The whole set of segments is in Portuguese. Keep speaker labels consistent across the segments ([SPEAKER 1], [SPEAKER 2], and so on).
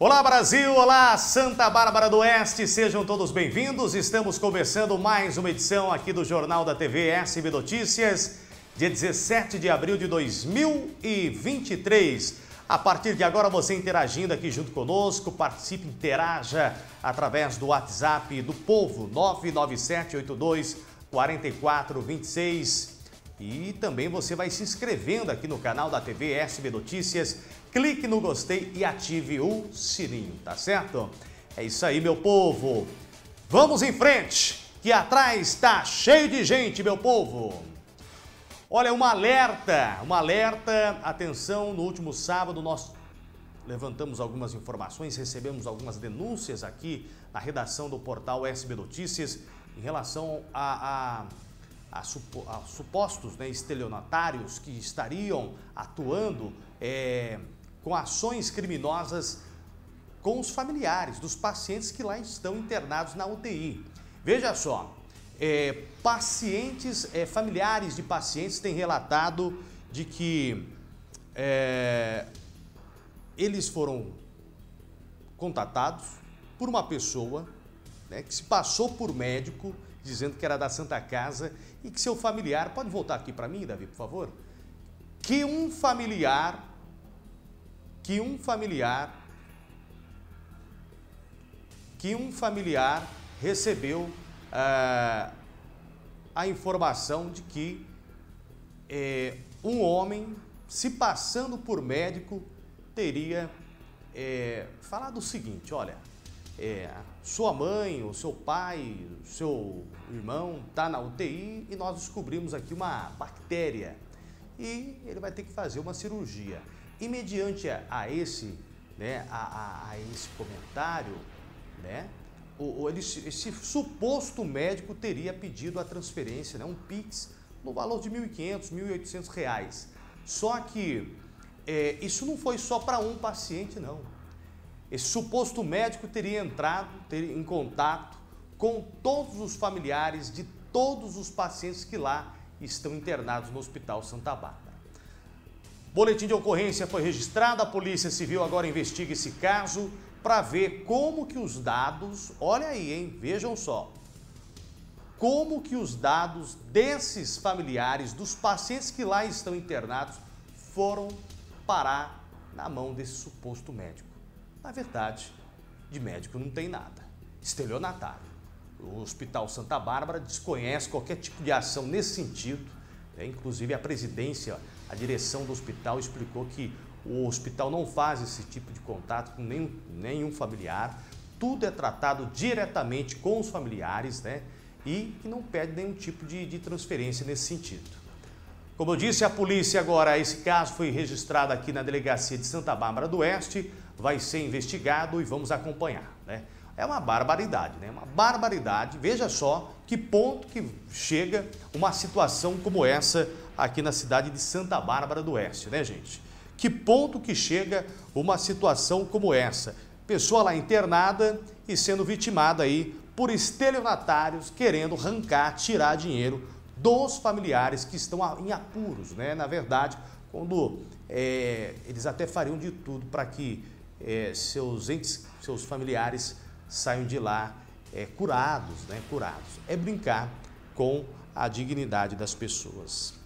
[SPEAKER 1] Olá Brasil, olá Santa Bárbara do Oeste, sejam todos bem-vindos. Estamos começando mais uma edição aqui do Jornal da TV SB Notícias, dia 17 de abril de 2023. A partir de agora, você interagindo aqui junto conosco, participe, interaja através do WhatsApp do Povo 99782 4426. E também você vai se inscrevendo aqui no canal da TV SB Notícias clique no gostei e ative o sininho, tá certo? É isso aí, meu povo. Vamos em frente, que atrás está cheio de gente, meu povo. Olha, um alerta, um alerta, atenção, no último sábado nós levantamos algumas informações, recebemos algumas denúncias aqui na redação do portal SB Notícias em relação a, a, a, supo, a supostos né, estelionatários que estariam atuando é, com ações criminosas com os familiares dos pacientes que lá estão internados na UTI. Veja só, é, pacientes, é, familiares de pacientes têm relatado de que é, eles foram contatados por uma pessoa né, que se passou por médico, dizendo que era da Santa Casa e que seu familiar, pode voltar aqui para mim, Davi, por favor? Que um familiar que um familiar que um familiar recebeu uh, a informação de que eh, um homem, se passando por médico, teria eh, falado o seguinte: olha, eh, sua mãe, o seu pai, o seu irmão está na UTI e nós descobrimos aqui uma bactéria e ele vai ter que fazer uma cirurgia. E mediante a, esse, né, a, a, a esse comentário, né, o, o, ele, esse suposto médico teria pedido a transferência, né, um PIX, no valor de R$ 1.500, 1.800 reais. Só que é, isso não foi só para um paciente, não. Esse suposto médico teria entrado teria, em contato com todos os familiares de todos os pacientes que lá estão internados no Hospital Santa Bárbara. Boletim de ocorrência foi registrado, a Polícia Civil agora investiga esse caso para ver como que os dados, olha aí, hein, vejam só, como que os dados desses familiares, dos pacientes que lá estão internados, foram parar na mão desse suposto médico. Na verdade, de médico não tem nada. Estelionatário. O Hospital Santa Bárbara desconhece qualquer tipo de ação nesse sentido. Né? Inclusive a presidência a direção do hospital explicou que o hospital não faz esse tipo de contato com nenhum, nenhum familiar, tudo é tratado diretamente com os familiares, né? E que não pede nenhum tipo de, de transferência nesse sentido. Como eu disse, a polícia agora, esse caso foi registrado aqui na delegacia de Santa Bárbara do Oeste, vai ser investigado e vamos acompanhar, né? É uma barbaridade, né? Uma barbaridade. Veja só que ponto que chega uma situação como essa aqui na cidade de Santa Bárbara do Oeste, né, gente? Que ponto que chega uma situação como essa? Pessoa lá internada e sendo vitimada aí por estelionatários querendo arrancar, tirar dinheiro dos familiares que estão em apuros, né? Na verdade, quando é, eles até fariam de tudo para que é, seus entes, seus familiares saiam de lá é, curados, né? Curados. É brincar com a dignidade das pessoas.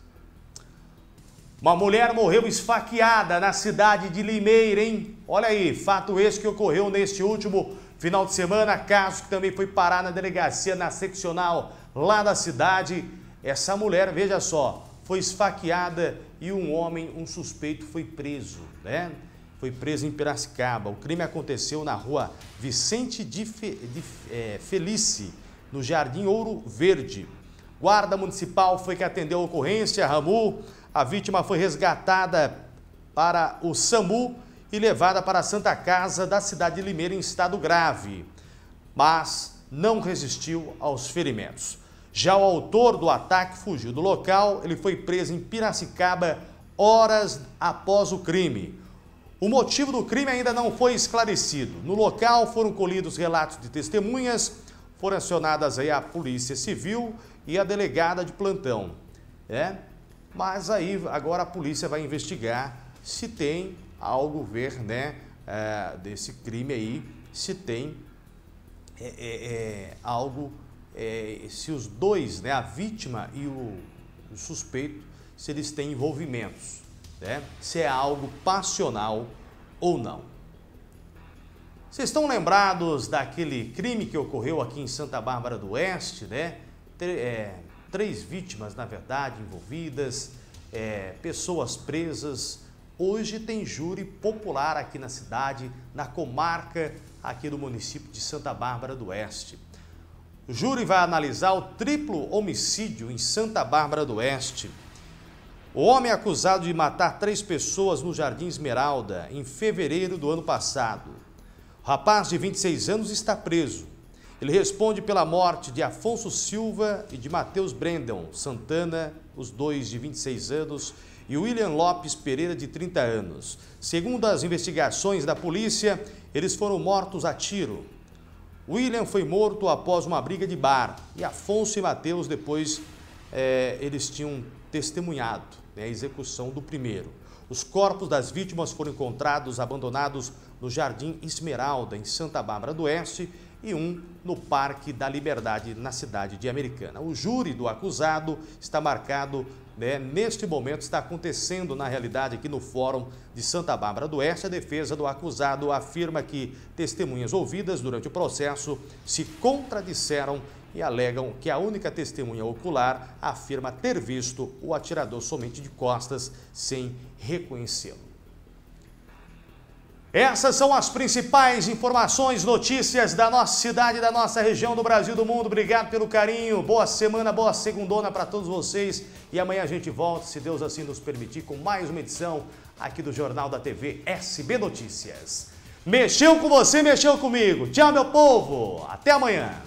[SPEAKER 1] Uma mulher morreu esfaqueada na cidade de Limeira, hein? Olha aí, fato esse que ocorreu neste último final de semana, caso que também foi parar na delegacia, na seccional lá da cidade. Essa mulher, veja só, foi esfaqueada e um homem, um suspeito, foi preso, né? Foi preso em Piracicaba. O crime aconteceu na rua Vicente de, Fe, de é, Felice, no Jardim Ouro Verde. Guarda Municipal foi que atendeu a ocorrência, Ramu, a vítima foi resgatada para o SAMU e levada para a Santa Casa da cidade de Limeira em estado grave, mas não resistiu aos ferimentos. Já o autor do ataque fugiu do local, ele foi preso em Piracicaba horas após o crime. O motivo do crime ainda não foi esclarecido. No local foram colhidos relatos de testemunhas, foram acionadas aí a Polícia Civil e a delegada de plantão. É? Mas aí agora a polícia vai investigar se tem algo a ver né, é, desse crime aí se tem é, é, é algo, é, se os dois, né, a vítima e o, o suspeito, se eles têm envolvimentos, né? se é algo passional ou não. Vocês estão lembrados daquele crime que ocorreu aqui em Santa Bárbara do Oeste, né? É, três vítimas, na verdade, envolvidas, é, pessoas presas. Hoje tem júri popular aqui na cidade, na comarca aqui do município de Santa Bárbara do Oeste. O júri vai analisar o triplo homicídio em Santa Bárbara do Oeste. O homem é acusado de matar três pessoas no Jardim Esmeralda em fevereiro do ano passado. O rapaz de 26 anos está preso. Ele responde pela morte de Afonso Silva e de Matheus Brandon Santana, os dois de 26 anos, e William Lopes Pereira, de 30 anos. Segundo as investigações da polícia, eles foram mortos a tiro. William foi morto após uma briga de bar e Afonso e Matheus depois é, eles tinham testemunhado né, a execução do primeiro. Os corpos das vítimas foram encontrados abandonados no Jardim Esmeralda, em Santa Bárbara do Oeste, e um no Parque da Liberdade, na cidade de Americana. O júri do acusado está marcado, né, neste momento está acontecendo na realidade aqui no Fórum de Santa Bárbara do Oeste. A defesa do acusado afirma que testemunhas ouvidas durante o processo se contradisseram e alegam que a única testemunha ocular afirma ter visto o atirador somente de costas sem reconhecê-lo. Essas são as principais informações, notícias da nossa cidade, da nossa região, do Brasil, do mundo. Obrigado pelo carinho. Boa semana, boa segundona para todos vocês. E amanhã a gente volta, se Deus assim nos permitir, com mais uma edição aqui do Jornal da TV SB Notícias. Mexeu com você, mexeu comigo. Tchau, meu povo. Até amanhã.